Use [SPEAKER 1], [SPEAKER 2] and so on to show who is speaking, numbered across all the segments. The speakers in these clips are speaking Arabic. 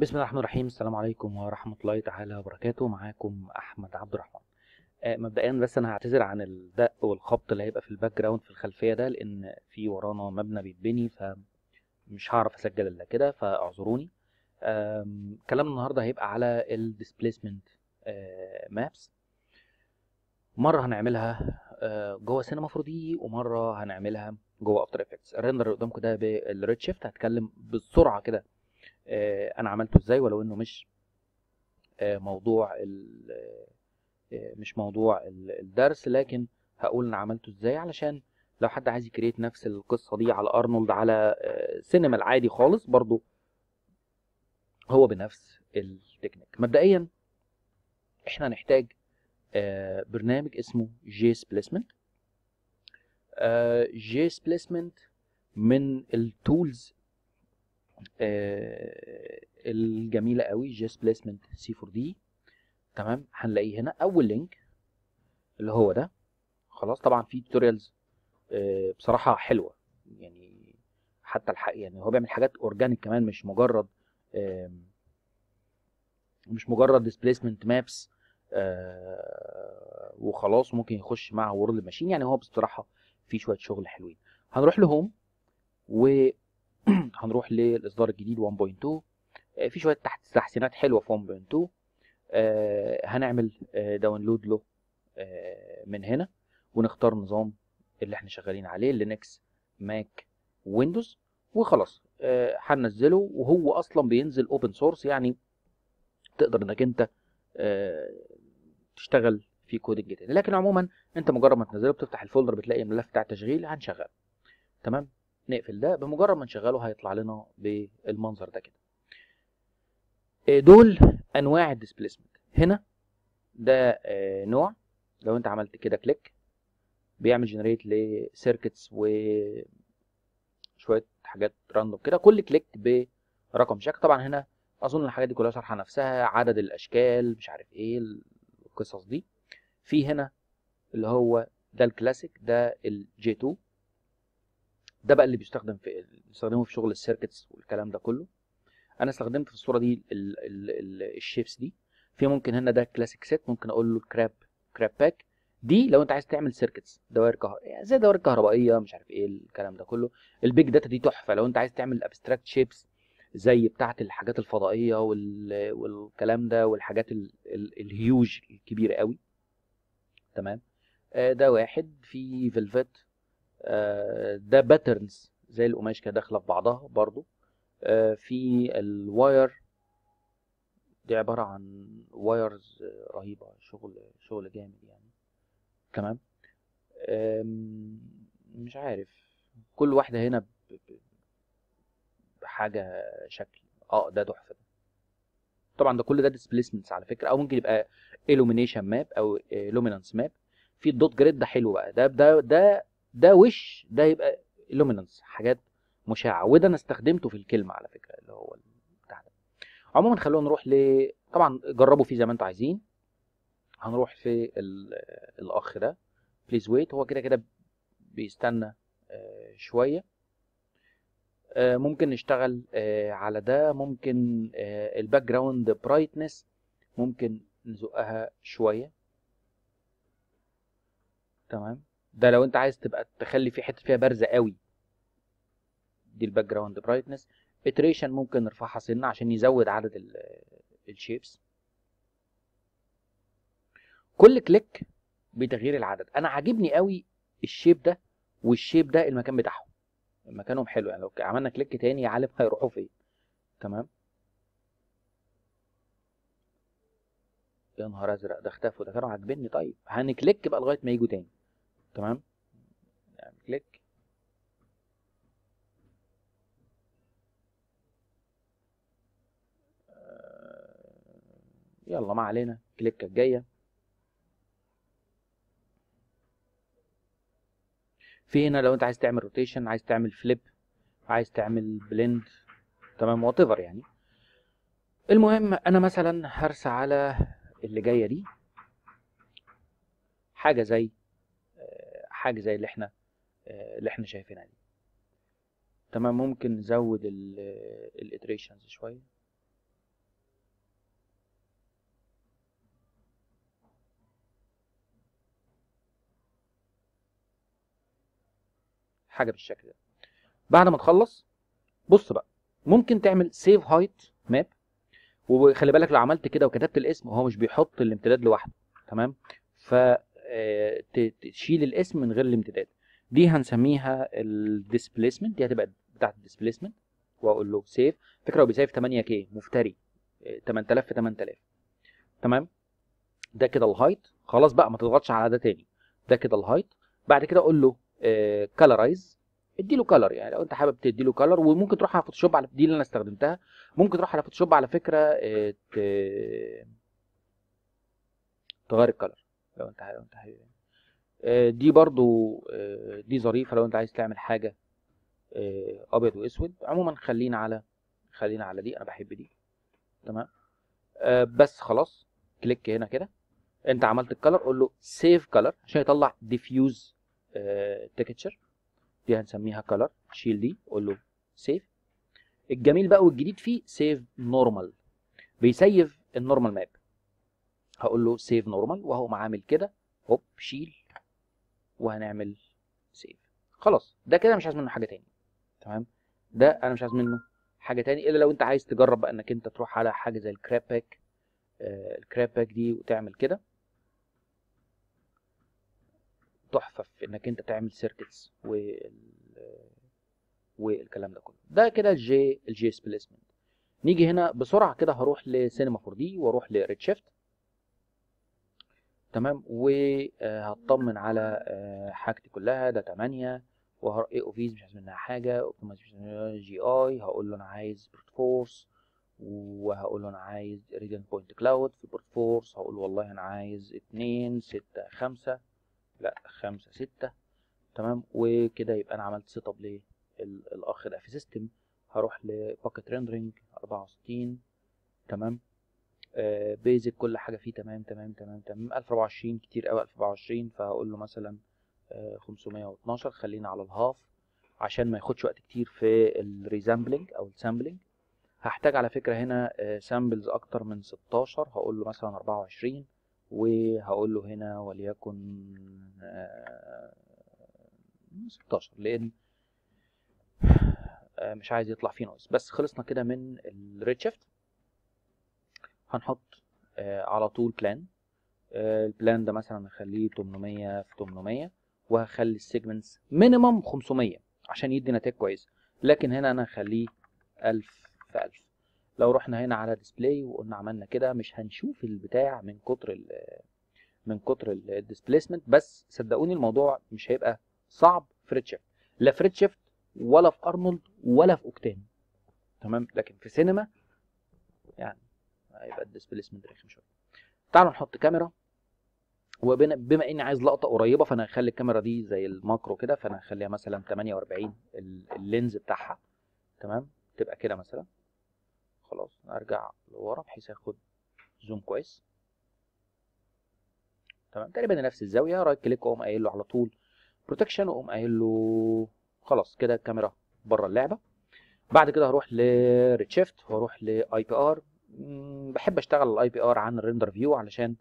[SPEAKER 1] بسم الله الرحمن الرحيم. السلام عليكم ورحمة الله تعالى وبركاته. معاكم أحمد عبد الرحمن. آه، مبدئيا بس أنا هعتذر عن الدق والخبط اللي هيبقى في ال background في الخلفية ده لأن في ورانا مبنى بيتبني فمش هعرف أسجل إلا كده فاعذروني. آم، كلامنا النهاردة هيبقى على ال displacement maps مرة هنعملها آه، جوه سينما 4 دي ومرة هنعملها جوه After Effects ال render اللي قدامكم ده بال Redshift هتكلم بسرعة كده آه، أنا عملته إزاي ولو إنه مش آه، موضوع آه، مش موضوع ال- الدرس لكن هقول أنا عملته إزاي علشان لو حد عايز ي create نفس القصة دي على أرنولد على آه، سينما العادي خالص برضو هو بنفس التكنيك. مبدئيا إحنا هنحتاج آه، برنامج اسمه JSplacement JSplacement من ال tools آه، الجميلة قوي JSplacement C4D تمام؟ هنلاقيه هنا. أول link اللي هو ده. خلاص طبعا في tutorials بصراحة حلوة. يعني حتى الحق يعني هو بيعمل حاجات organic كمان مش مجرد مش مجرد displacement maps وخلاص ممكن يخش مع World Machine يعني هو بصراحة في شوية شغل حلوين. هنروح ل home وهنروح للاصدار الجديد 1.2 آه، في شوية تحسينات حلوة في 1.2 آه، هنعمل download له آه، من هنا ونختار النظام اللي إحنا شغالين عليه Linux Mac و Windows وخلاص. هننزله وهو أصلا بينزل open source يعني تقدر إنك أنت تشتغل في coding تاني لكن عموما أنت مجرد ما تنزله بتفتح ال folder بتلاقي الملف بتاع التشغيل هنشغله. تمام؟ نقفل ده بمجرد ما نشغله هيطلع لنا بالمنظر ده كده. آه، دول أنواع ال displacement هنا ده آه، نوع. لو أنت عملت كده click بيعمل generate ل circuits و شوية حاجات random كده. كل click برقم شكل. طبعا هنا أظن الحاجات دي كلها شارحه نفسها. عدد الأشكال مش عارف إيه القصص دي. في هنا اللي هو ده الكلاسيك ده ال G 2 ده بقى اللي بيستخدم في بيستخدمه في شغل ال circuits والكلام ده كله. أنا استخدمت في الصورة دي ال- ال- ال- ال shapes دي. في ممكن هنا ده classic set ممكن أقول له crap crap pack دي لو أنت عايز تعمل circuits دوائر كهربائيه يعني زي دوائر كهربائية مش عارف إيه الكلام ده كله. ال big data دي تحفة. لو أنت عايز تعمل abstract shapes زي بتاعة الحاجات الفضائية وال... والكلام ده والحاجات ال... ال... الهيوج الكبيرة قوي. تمام؟ آه، ده واحد. في velvet ده patterns زي القماش كده داخلة في بعضها برضو. آه، في ال wire دي عبارة عن wires رهيبة شغل شغل جامد يعني. تمام؟ مش عارف. كل واحدة هنا ب- ب- بحاجة شكل. آه ده تحفة ده. طبعا ده كل ده displacements على فكرة أو ممكن يبقى illumination map أو luminance map في ال dot grid ده حلو بقى. ده ده ده ده وش ده يبقى luminance حاجات مشعة. وده أنا استخدمته في الكلمة على فكرة اللي هو بتاع ده. عموما خلونا نروح ل طبعا جربوا فيه زي ما أنتوا عايزين. هنروح في ال... الأخ ده. please wait هو كده كده بيستنى آه، شوية. آه، ممكن نشتغل آه، على ده. ممكن ال background brightness ممكن نزقها شوية. تمام. ده لو انت عايز تبقى تخلي في حتة فيها بارزة قوي. دي ال background brightness iteration ممكن نرفعها سنة عشان يزود عدد ال shapes كل click بتغيير العدد. أنا عاجبني قوي ال shape ده وال shape ده المكان بتاعهم. مكانهم حلو يعني. لو عملنا click تاني عالم هيروحوا فين؟ تمام؟ يا نهار أزرق. ده اختفوا. ده كانوا عاجبني. طيب هن click بقى لغاية ما يجوا تاني. تمام؟ يعني click. آه، يلا ما علينا كليكه الجاية. في هنا لو انت عايز تعمل rotation عايز تعمل flip عايز تعمل blend تمام؟ what يعني. المهم أنا مثلا هرسى على اللي جاية دي. حاجة زي حاجة زي اللي إحنا آه، اللي إحنا شايفينها دي. تمام ممكن نزود آه، ال iterations شوية. حاجة بالشكل ده. بعد ما تخلص بص بقى ممكن تعمل save height map وخلي بالك لو عملت كده وكتبت الاسم هو مش بيحط الامتداد لوحده. تمام؟ ف تشيل الاسم من غير الامتداد. دي هنسميها ال displacement دي هتبقى بتاعت ال displacement. واقول له save فكرة هو بي save 8 K مفتري. آه، 8000 في 8000 تمام؟ ده كده ال height خلاص بقى ما تضغطش على ده تاني. ده كده ال height بعد كده أقول له colorize ادي له color يعني لو انت حابب تدي له color وممكن تروح على Photoshop على دي اللي أنا استخدمتها. ممكن تروح على Photoshop على فكرة آه، تغير ال color لو انت لو انت حابب يعني. آه، دي برضو آه، دي ظريفة لو انت عايز تعمل حاجة آه، أبيض وأسود. عموما خلينا على خلينا على دي أنا بحب دي. تمام؟ بس خلاص click هنا كده. انت عملت ال color قول له save كلر عشان يطلع diffuse texture دي هنسميها color شيل دي قول له save الجميل بقى والجديد فيه save normal بي save ال normal map هقول له save normal وهقوم عامل كده هوب شيل وهنعمل save خلاص ده كده مش عايز منه حاجة تاني. تمام؟ ده أنا مش عايز منه حاجة تاني إلا لو أنت عايز تجرب بقى إنك أنت تروح على حاجة زي ال crap pack آه ال crap pack دي وتعمل كده. تحفة في إنك أنت تعمل circuits وال والكلام ده كله. ده كده الجي الجي سبليسمنت نيجي هنا بسرعة كده هروح لسينما 4 دي وأروح لريد شيفت تمام؟ وهطمن على آه، حاجتي كلها ده 8 وهر اي أو فيز مش عايز منها حاجة اوبتمايزيشن جي اي هقول له أنا عايز بروت فورس وهقول له أنا عايز ريديان بوينت كلاود في بروت فورس هقول له والله أنا عايز 2 6 5 لا 5 6 تمام؟ وكده يبقى أنا عملت setup للاخ ده. في system هروح ل bucket rendering 64 تمام؟ basic كل حاجة فيه تمام تمام تمام تمام. 1024 كتير قوي 1024 فهقول له مثلا آه 512 خلينا على ال half. عشان ما ياخدش وقت كتير في ال resampling أو ال sampling هحتاج على فكرة هنا samples أكتر من 16 هقول له مثلا 24 وهقول له هنا وليكن آه 16 لأن آه مش عايز يطلع فيه noise بس خلصنا كده من ال Redshift هنحط آه على طول plane آه ال plane ده مثلا نخليه 800 في 800 وهخلي ال segments minimum 500 عشان يدي نتائج كويسة. لكن هنا أنا هخليه 1000 في 1000 لو رحنا هنا على display وقلنا عملنا كده مش هنشوف البتاع من كتر ال من كتر ال displacement بس صدقوني الموضوع مش هيبقى صعب في Redshift لا في Redshift ولا في ارنولد ولا في Octane تمام؟ لكن في سينما يعني هيبقى ال displacement رخم شوية. تعالوا نحط كاميرا. وبما إني عايز لقطة قريبة فأنا هخلي الكاميرا دي زي ال macro كده فأنا هخليها مثلا 48 ال lens بتاعها. تمام؟ تبقى كده مثلا. خلاص أرجع لورا بحيث آخد zoom كويس. تمام؟ تقريبا نفس الزاوية. right click واقوم قايل له على طول protection واقوم قايل له خلاص كده الكاميرا بره اللعبة. بعد كده هروح ل Redshift وأروح ل IPR بحب أشتغل ال IPR عن ال render view علشان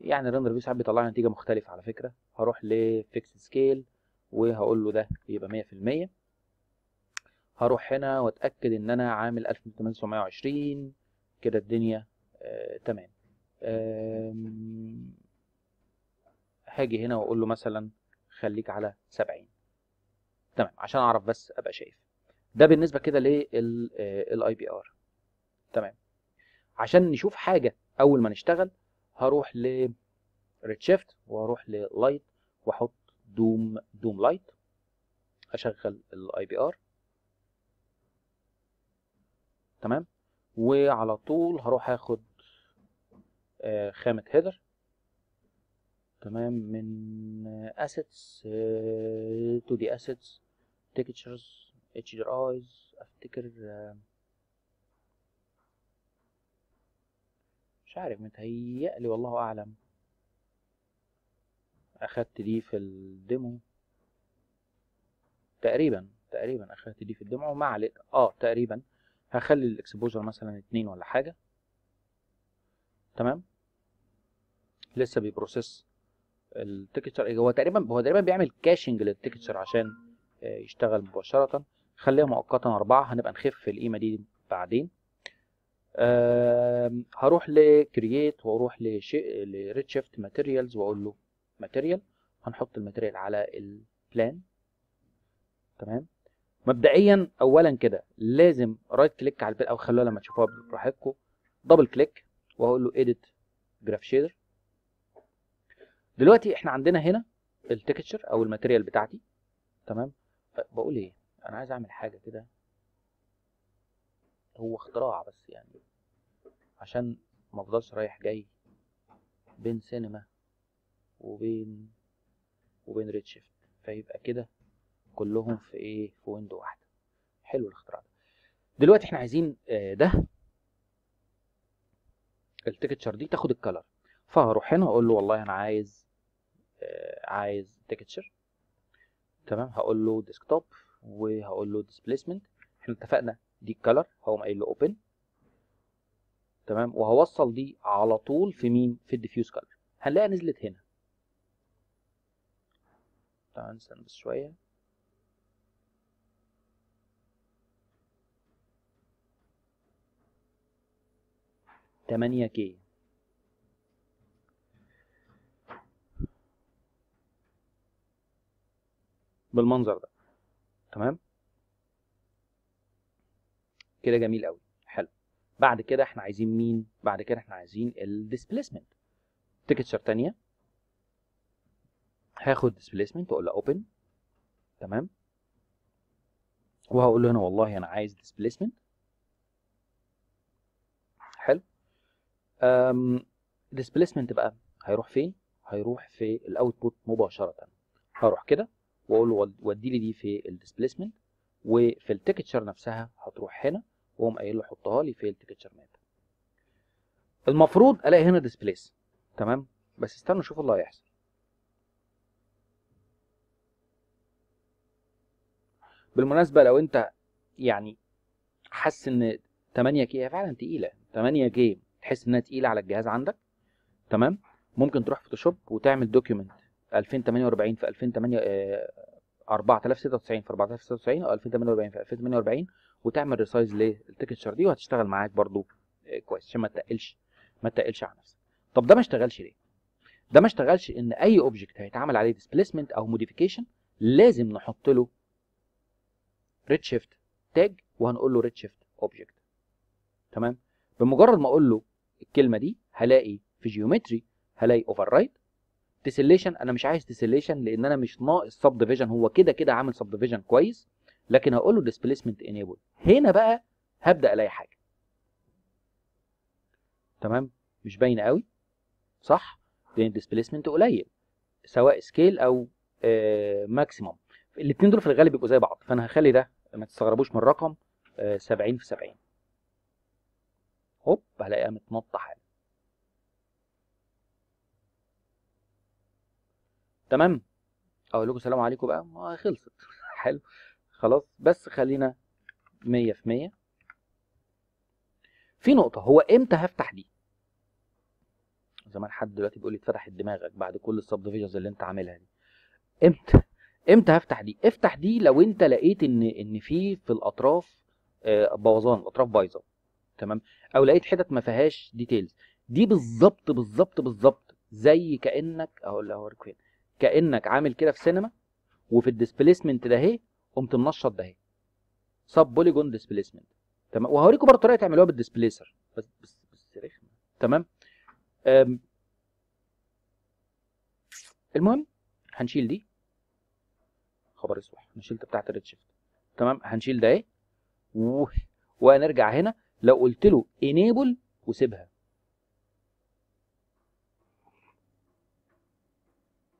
[SPEAKER 1] يعني ال render view ساعات بيطلع لي نتيجة مختلفة على فكرة. هروح ل fixed scale وهقول له ده يبقى 100% هروح هنا وأتأكد إن أنا عامل 1920 كده الدنيا آه تمام. آم، هاجي هنا وأقول له مثلا خليك على 70 تمام عشان أعرف بس أبقى شايف. ده بالنسبة كده لل IPR تمام. عشان نشوف حاجة أول ما نشتغل هروح ل Redshift وأروح ل light وأحط dome dome light أشغل ال IPR تمام؟ وعلى طول هروح آخد آه، خامة HDR تمام؟ من assets 2 دي assets textures HDRs أفتكر مش عارف متهيألي والله أعلم. أخدت دي في ال demo. تقريبا تقريبا أخدت دي في ال demo. عليك آه تقريبا. هخلي ال exposure مثلا اتنين ولا حاجة. تمام؟ لسه بي process ال texture هو تقريبا هو تقريبا بيعمل caching لل texture عشان آه، يشتغل مباشرة. خليها مؤقتا أربعة. هنبقى نخف القيمة دي بعدين. هروح ل create وأروح لشيء ل Redshift materials وأقول له material هنحط ال material على ال plane تمام؟ مبدئيا اولا كده لازم right click على ال plane أو خلوها لما تشوفوها براحتكم. double click وأقول له اديت جراف شيدر دلوقتي إحنا عندنا هنا ال texture أو ال material بتاعتي. تمام؟ بقول إيه؟ أنا عايز أعمل حاجة كده. هو اختراع بس يعني عشان ما افضلش رايح جاي بين سينما وبين وبين Redshift فيبقى كده كلهم في إيه؟ في window واحدة. حلو الاختراع ده. دلوقتي إحنا عايزين آه، ده ال texture دي تاخد ال color فهروح هنا أقول له والله أنا عايز آه، عايز texture تمام؟ هقول له desktop وهقول له displacement إحنا اتفقنا دي ال color هقوم قايل له open تمام؟ وهوصل دي على طول في مين؟ في ال diffuse color هنلاقيها نزلت هنا. تعال نستنى بس شوية. تمانية K بالمنظر ده. تمام؟ كده جميل قوي حلو. بعد كده إحنا عايزين مين؟ بعد كده إحنا عايزين ال displacement texture تانية. هاخد displacement وأقول له open تمام؟ وهقول له هنا والله أنا عايز displacement حلو. displacement بقى هيروح فين؟ هيروح في ال output مباشرة. هروح كده وأقول له ود- ودي لي دي في ال displacement وفي ال texture نفسها هتروح هنا. واقوم قايل له حطها لي في ال texture map. المفروض ألاقي هنا displace تمام؟ بس استنوا نشوف اللي هيحصل. بالمناسبة لو أنت يعني حاسس إن 8 K هي فعلا تقيلة. 8 K تحس إنها تقيلة على الجهاز عندك. تمام؟ ممكن تروح Photoshop وتعمل document 2048 في 2008 آه، 4096 في 4096 أو 2048 في 2048 وتعمل resize لل texture دي وهتشتغل معاك برضو آه، كويس عشان ما تقلش ما تقلش على نفسك. طب ده ما اشتغلش ليه؟ ده ما اشتغلش إن أي object هيتعمل عليه displacement أو modification لازم نحط له Redshift tag وهنقول له Redshift object تمام؟ بمجرد ما أقول له الكلمة دي هلاقي في geometry هلاقي override tessellation أنا مش عايز tessellation لأن أنا مش ناقص subdivision هو كده كده عامل subdivision كويس. لكن هقول له displacement enable هنا بقى هبدأ ألاقي حاجة. تمام؟ مش باينة قوي. صح؟ لأن ال displacement قليل. سواء scale أو maximum الاثنين دول في الغالب بيبقوا زي بعض. فأنا هخلي ده ما تستغربوش من الرقم آه، 70 في 70 هوب هلاقيها متنطة حاجة تمام؟ أقول لكم السلام عليكم بقى. ما خلصت. حلو. خلاص بس خلينا 100 في 100 في نقطة هو إمتى هفتح دي؟ زمان حد دلوقتي بيقول لي اتفتحت دماغك بعد كل السب ديفيجنز اللي انت عاملها دي. إمتى؟ إمتى هفتح دي؟ افتح دي لو انت لقيت إن إن في في الأطراف آه، بوظان الاطراف بايظة تمام؟ أو لقيت حتت ما فيهاش ديتيلز دي بالظبط بالظبط بالظبط زي كأنك أقول اوريك فين كأنك عامل كده في سينما وفي الديسبيسمنت ده اهي قمت منشط ده اهي. sub polygon displacement تمام؟ وهوريكم برضه طريقة تعملوها بال displacer. بس بس بس رخمة. تمام. المهم هنشيل دي. خبر اسود أنا شلت بتاعت ال Redshift. تمام؟ هنشيل ده اهي. وهنرجع هنا. لو قلت له enable وسيبها.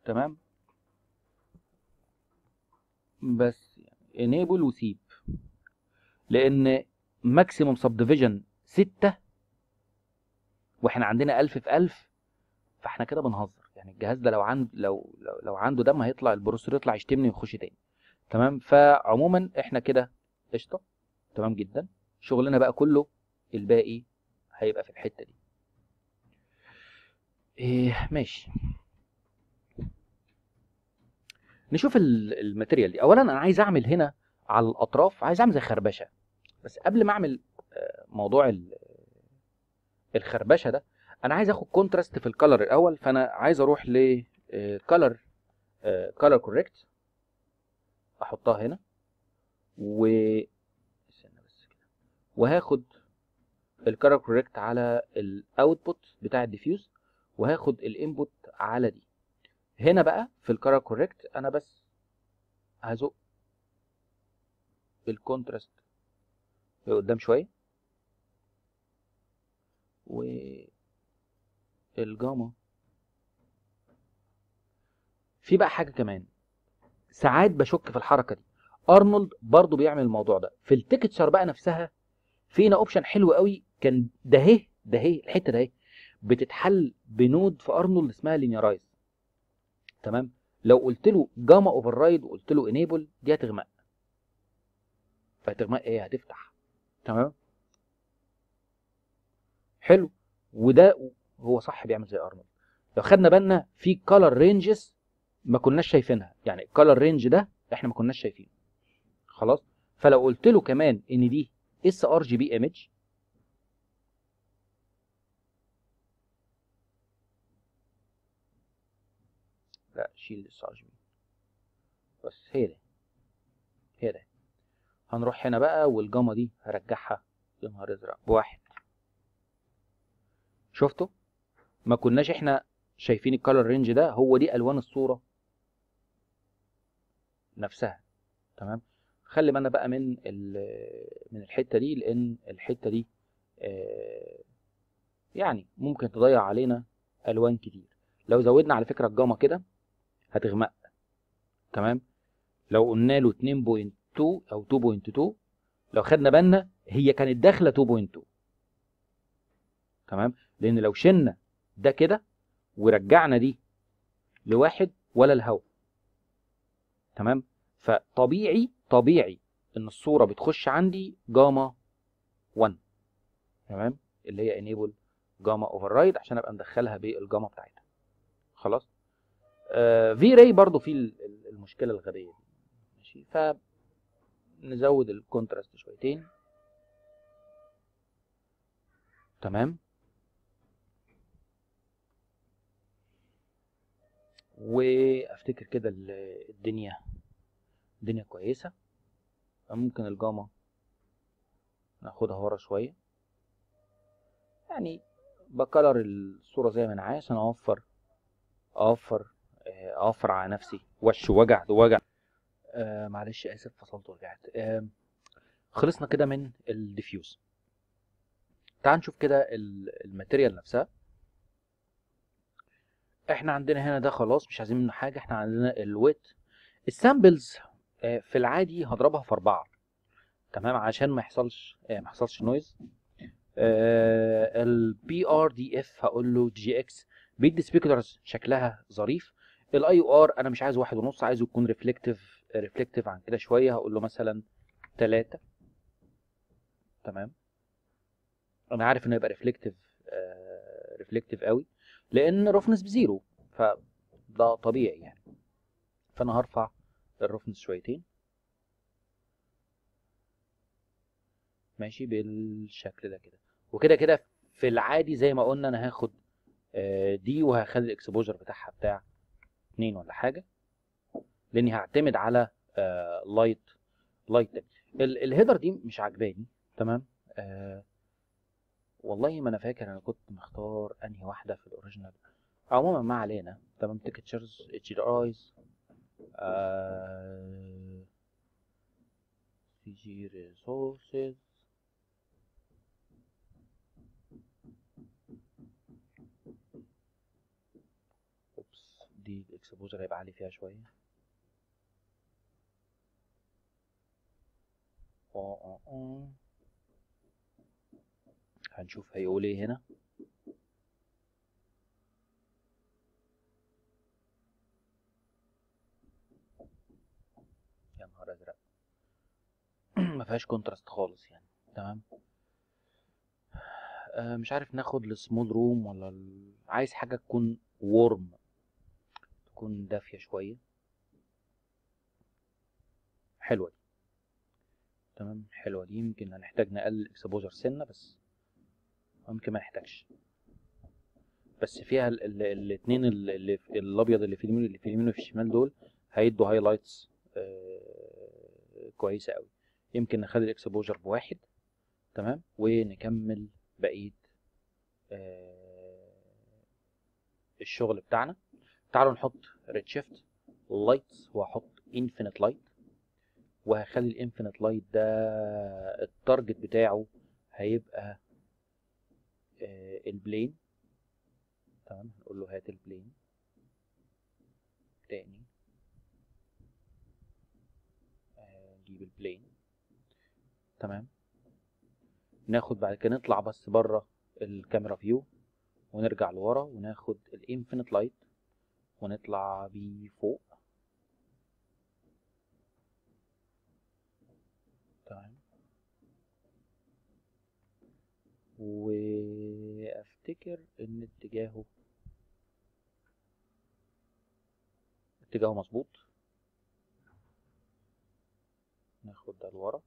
[SPEAKER 1] تمام؟ بس. enable وسيب لأن maximum subdivision 6 وإحنا عندنا 1000 في 1000 فإحنا كده بنهزر. يعني الجهاز ده لو عند لو لو, لو عنده دم هيطلع ال processor يطلع يشتمني ويخش تاني. تمام؟ فعموما إحنا كده قشطة. تمام جدا. شغلنا بقى كله الباقي هيبقى في الحتة دي. إيه ماشي. نشوف ال- ال material دي. اولا أنا عايز أعمل هنا على الأطراف عايز أعمل زي خربشة. بس قبل ما أعمل آه، موضوع ال- الخربشة ده أنا عايز آخد contrast في ال color الأول. فأنا عايز أروح ل color color correct أحطها هنا. و استنى بس كده. وهاخد ال color correct على ال output بتاع ال diffuse. وهاخد ال input على دي. هنا بقى في ال color correct أنا بس هزق ال contrast لقدام شوية. والجاما. في بقى حاجة كمان. ساعات بشك في الحركة دي. أرنولد برضو بيعمل الموضوع ده. في ال texture بقى نفسها فينا option حلو قوي. كان ده ده الحتة ده بتتحل ب node في أرنولد اسمها linearize تمام؟ لو قلت له gamma override وقلت له enable دي هتغمق. فهتغمق إيه؟ هتفتح. تمام؟ حلو. وده هو صح بيعمل زي أرنولد. لو خدنا بالنا في color ranges ما كناش شايفينها. يعني ال color range ده إحنا ما كناش شايفينه. خلاص؟ فلو قلت له كمان إن دي sRGB image لا شيل ال sRGB بس هي ده هي ده هنروح هنا بقى والجاما دي هرجعها يا نهار ازرق بواحد. شفتوا؟ ما كناش إحنا شايفين ال color range ده هو دي ألوان الصورة نفسها. تمام؟ خلي بالنا بقى من من الحتة دي لأن الحتة دي آه، يعني ممكن تضيع علينا ألوان كتير. لو زودنا على فكرة الجاما كده هتغمق. تمام؟ لو قلنا له 2.2 أو 2.2 لو خدنا بالنا هي كانت داخلة 2.2 تمام؟ لأن لو شلنا ده كده ورجعنا دي لواحد ولا الهوا تمام؟ فطبيعي طبيعي إن الصورة بتخش عندي جاما 1 تمام؟ اللي هي enable gamma override عشان أبقى مدخلها بالجاما بتاعتها. خلاص؟ في راي برضو في ال- ال- المشكلة الغبية دي. ماشي؟ ف نزود ال contrast شويتين. تمام؟ وافتكر كده ال- الدنيا الدنيا كويسة. ممكن الجاما ناخدها ورا شوية. يعني بكرر الصورة زي ما أنا عايز عشان أوفر أوفر اوفر على نفسي. وش وجع وجع. آه معلش آسف فصلت ورجعت. آه خلصنا كده من ال diffuse تعال نشوف كده ال- ال material نفسها. إحنا عندنا هنا ده خلاص مش عايزين منه حاجة. إحنا عندنا الويت ال samples آه، في العادي هضربها في أربعة. تمام؟ عشان ما يحصلش آه، ما يحصلش noise ال BRDF هقول له GGX بيدي speculars شكلها ظريف. ال IOR أنا مش عايز واحد ونص عايزه يكون reflective reflective عن كده شوية. هقول له مثلا تلاتة. تمام؟ أنا عارف إنه يبقى reflective reflective قوي لأن roughness ب zero فده طبيعي يعني. فأنا هرفع ال roughness شويتين. ماشي؟ بالشكل ده كده. وكده كده في العادي زي ما قلنا أنا هاخد آه، دي وهخلي ال exposure بتاعها بتاع اتنين ولا حاجة لأني هعتمد على light light ال header دي مش عجباني تمام؟ آه والله ما أنا فاكر أنا كنت مختار أنهي واحدة في ال original. عموما ما علينا تمام؟ textures HDIs CG resources أوبس دي ال exposure هيبقى عالي فيها شوية؟ آه آه آه. هنشوف هيقول إيه هنا. يا نهار أزرق. ما فيهاش contrast خالص يعني. تمام؟ آه مش عارف ناخد ال small room ولا. عايز حاجة تكون warm تكون دافية شوية. حلوة دي. تمام؟ حلوة دي. يمكن هنحتاج نقلل ال exposure سنة بس. ممكن ما نحتاجش. بس فيها ال- ال- الاتنين ال- اللي في- الأبيض اللي في اليمين اللي في اليمين وفي الشمال دول هيدوا highlights كويسة قوي يمكن نخلي ال exposure بواحد. تمام؟ ونكمل بقيه آه، الشغل بتاعنا. تعالوا نحط Redshift lights وهحط infinite light وهخلي ال infinite light ده ال target بتاعه هيبقى آه، ال plane تمام؟ نقول له هات ال plane تاني. آه، نجيب ال plane تمام؟ ناخد بعد كده نطلع بس بره الكاميرا view ونرجع لورا وناخد ال infinite light ونطلع بيه تمام. وافتكر إن اتجاهه اتجاهه مظبوط. ناخد ده لورا.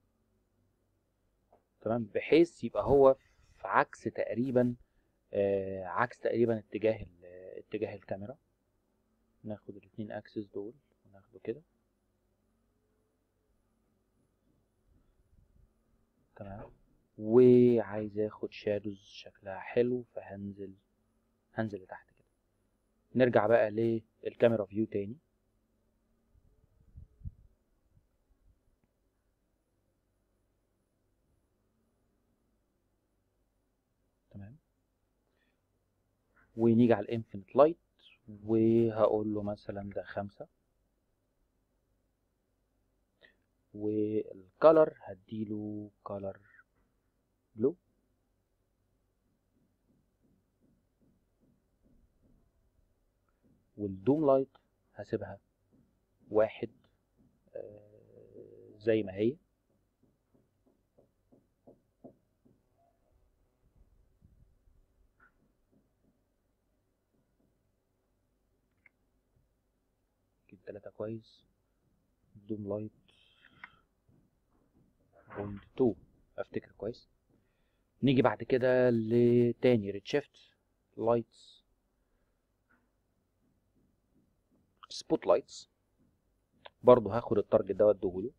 [SPEAKER 1] تمام. بحيث يبقى هو في عكس تقريبا آه عكس تقريبا اتجاه اتجاه الكاميرا. ناخد الاتنين axis دول وناخده كده. تمام. وعايز آخد shadows شكلها حلو فهنزل هنزل لتحت كده. نرجع بقى للكاميرا view تاني. تمام. ونيجي على ال infinite light وهقول له مثلا ده خمسة. وال color هديله color blue وال dome light هسيبها واحد آه، زي ما هي. كده تلاتة كويس. dome light point two أفتكر كويس. نيجي بعد كده لتاني. Redshift lights spot lights برضو هاخد ال target ده وأديهوله.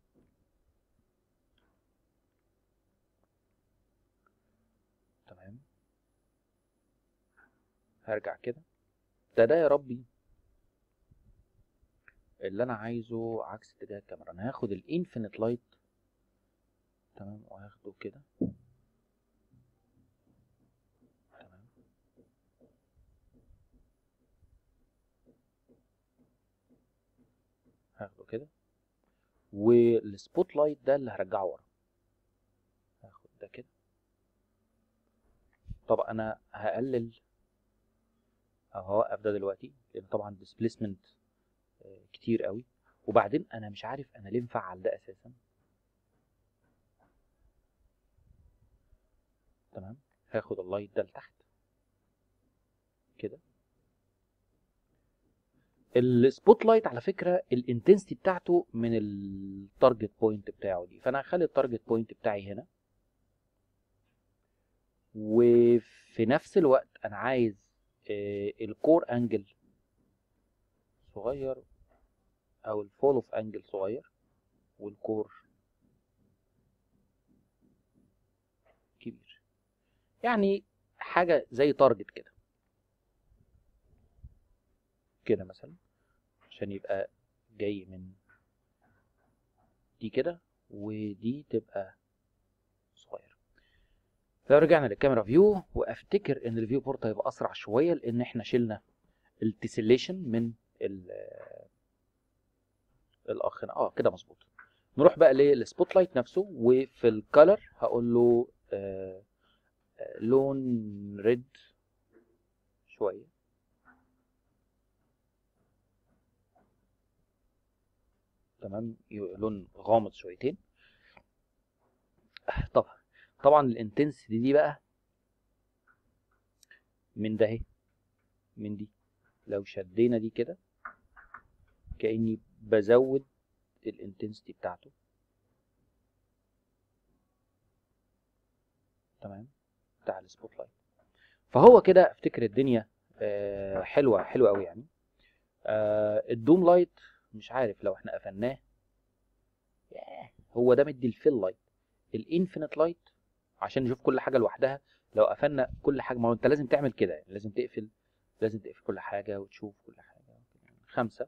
[SPEAKER 1] تمام. هرجع كده. ده ده يا ربي. اللي أنا عايزه عكس اتجاه الكاميرا. أنا هاخد ال infinite light تمام وهاخده كده. تمام. هاخده كده. وال spot light ده اللي هرجعه ورا. هاخد ده كده. طب أنا هقلل أو هوقف ده دلوقتي لأن طبعا displacement كتير قوي. وبعدين أنا مش عارف أنا ليه مفعل ده أساسا. تمام؟ هاخد ال light ده لتحت. كده. ال spot light على فكرة ال intensity بتاعته من ال target point بتاعه دي. فأنا هخلي ال target point بتاعي هنا. وفي نفس الوقت أنا عايز آه، ال core angle صغير أو ال falloff angle صغير وال core كبير. يعني حاجة زي target كده. كده مثلا عشان يبقى جاي من دي كده ودي تبقى صغير لو رجعنا للكاميرا view وأفتكر إن ال viewport هيبقى أسرع شوية لأن إحنا شلنا ال tessellation من الاخ آه كده مظبوط. نروح بقى لل spot light نفسه وفي ال color هقول له آه آه لون red شوية. تمام؟ لون غامق شويتين. طبعا. طبعا ال intensity دي بقى من ده اهي من دي. لو شدينا دي كده كأني بزود ال intensity بتاعته. تمام؟ بتاع ال spot light فهو كده افتكر الدنيا آه، حلوة حلوة قوي يعني. آه، ال dome light مش عارف لو إحنا قفلناه. هو ده مدي ال fill light ال infinite light عشان نشوف كل حاجة لوحدها. لو قفلنا كل حاجة ما هو انت لازم تعمل كده يعني. لازم تقفل لازم تقفل كل حاجة وتشوف كل حاجة. خمسة.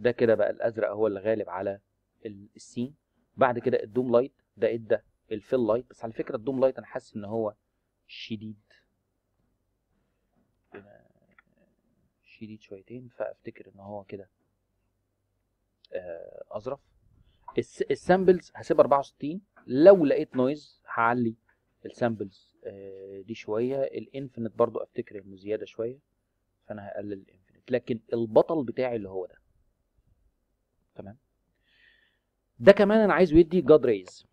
[SPEAKER 1] ده كده بقى الأزرق هو اللي غالب على ال- ال scene. بعد كده ال dome light ده إدى ال fill light. بس على فكرة ال dome light أنا حاسس إن هو شديد. شديد شويتين. فأفتكر إن هو كده آه، أظرف. الس- ال samples هسيبها 64 لو لقيت noise هعلي ال samples آه، دي شوية. ال infinite برضو أفتكر إنه زيادة شوية فأنا هقلل ال infinite. لكن البطل بتاعي اللي هو ده تمام؟ ده كمان أنا عايزه يدي god rays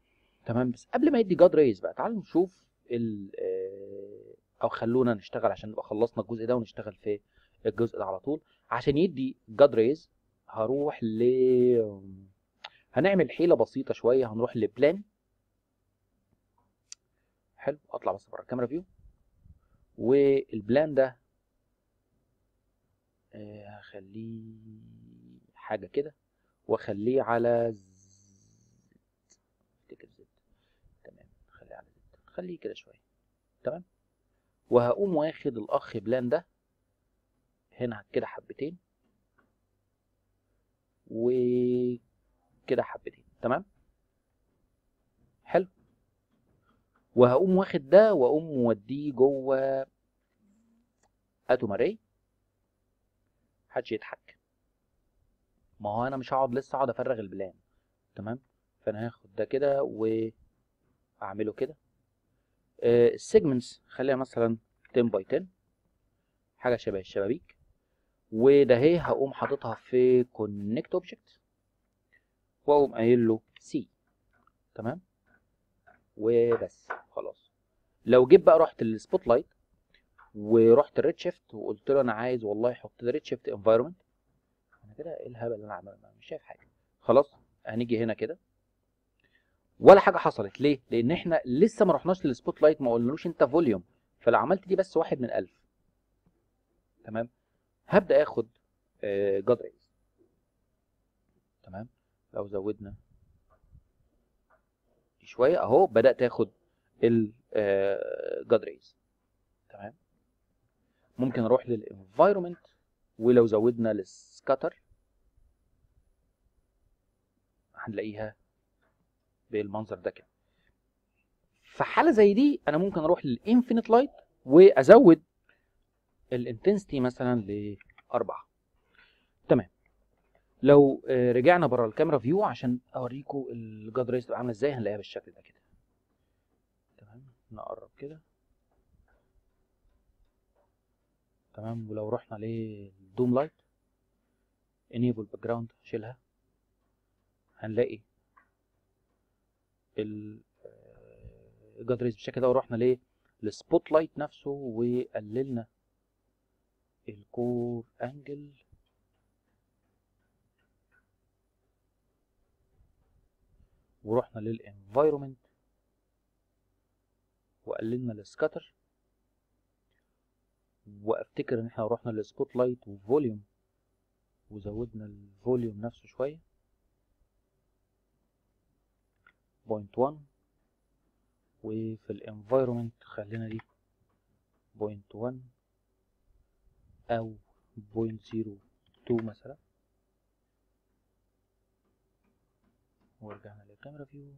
[SPEAKER 1] تمام؟ بس قبل ما يدي god rays بقى تعالوا نشوف ال آه، أو خلونا نشتغل عشان نبقى خلصنا الجزء ده ونشتغل في الجزء ده على طول. عشان يدي god rays هروح ل هنعمل حيلة بسيطة شوية هنروح ل plane حلو أطلع بس بره ال camera view وال plane ده آه، هخليه حاجة كده. واخليه على افتكر Z. تمام. خليه على Z. خليه كده شوية. تمام؟ وهقوم واخد الأخ plane ده هنا كده حبتين. وكده حبتين. تمام؟ حلو. وهقوم واخد ده وأقوم موديه جوه atom array محدش يضحك. ما هو أنا مش هقعد لسه اقعد أفرغ ال plane تمام؟ فأنا هاخد ده كده وأعمله كده. ال segments خليها مثلا 10 by 10 حاجة شبه الشبابيك وده هي هقوم حاططها في connect object وأقوم قايل له C تمام؟ وبس خلاص. لو جيت بقى رحت لل spot light ورحت ال Redshift وقلت له أنا عايز والله أحط ال Redshift environment كده إيه الهبل اللي أنا عامله أنا مش شايف حاجة. خلاص هنيجي هنا كده. ولا حاجة حصلت. ليه؟ لأن إحنا لسه ما رحناش لل spot light ما قلنالوش أنت volume فلو عملت دي بس واحد من ألف. تمام؟ هبدأ آخد god rays تمام؟ لو زودنا شوية أهو بدأت آخد ال god rays تمام؟ ممكن أروح لل environment ولو زودنا لل scatter هنلاقيها بالمنظر ده كده. في حاله زي دي أنا ممكن أروح لل infinite light وأزود ال intensity مثلا لأربعة تمام. لو آه، رجعنا بره ال camera view عشان أوريكم ال god rays تبقى عاملة إزاي هنلاقيها بالشكل ده كده. تمام. نقرب كده. تمام. ولو رحنا لل dome light enable background شيلها. هنلاقي آه، ال god rays بالشكل ده ورحنا ليه؟ لل spot light نفسه وقللنا ال cone angle. ورحنا لل environment وقللنا ال scatter وأفتكر إن إحنا رحنا لل spot light و volume وزودنا ال volume نفسه شوية. point 1 وفي ال environment خلينا دي point 1 أو point zero two مثلا. ورجعنا لل camera view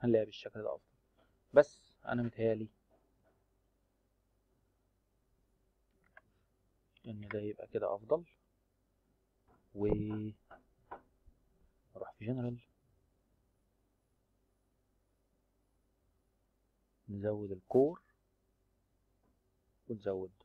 [SPEAKER 1] هنلاقيها بالشكل ده أفضل. بس أنا متهيألي إن ده يبقى كده أفضل. و نروح في جنرال نزود الكور ونزود